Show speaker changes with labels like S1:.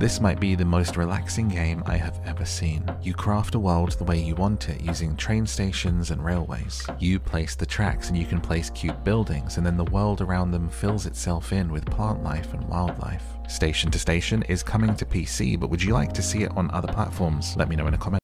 S1: This might be the most relaxing game I have ever seen. You craft a world the way you want it using train stations and railways. You place the tracks and you can place cute buildings and then the world around them fills itself in with plant life and wildlife. Station to Station is coming to PC, but would you like to see it on other platforms? Let me know in a comment.